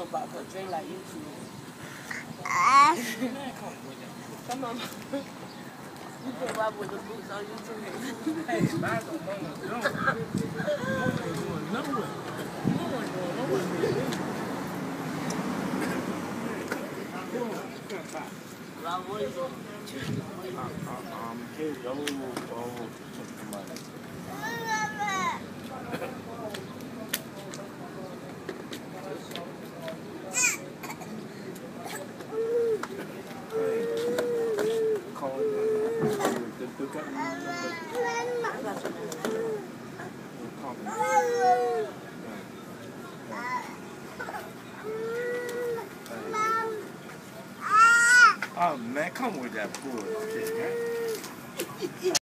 mom bought her drink like YouTube. Ah. Come on. You put Bob with the boots on YouTube. Hey, back on mama. Don't. Mama ain't going nowhere. Mama ain't going nowhere. Oh man, come with that bullshit.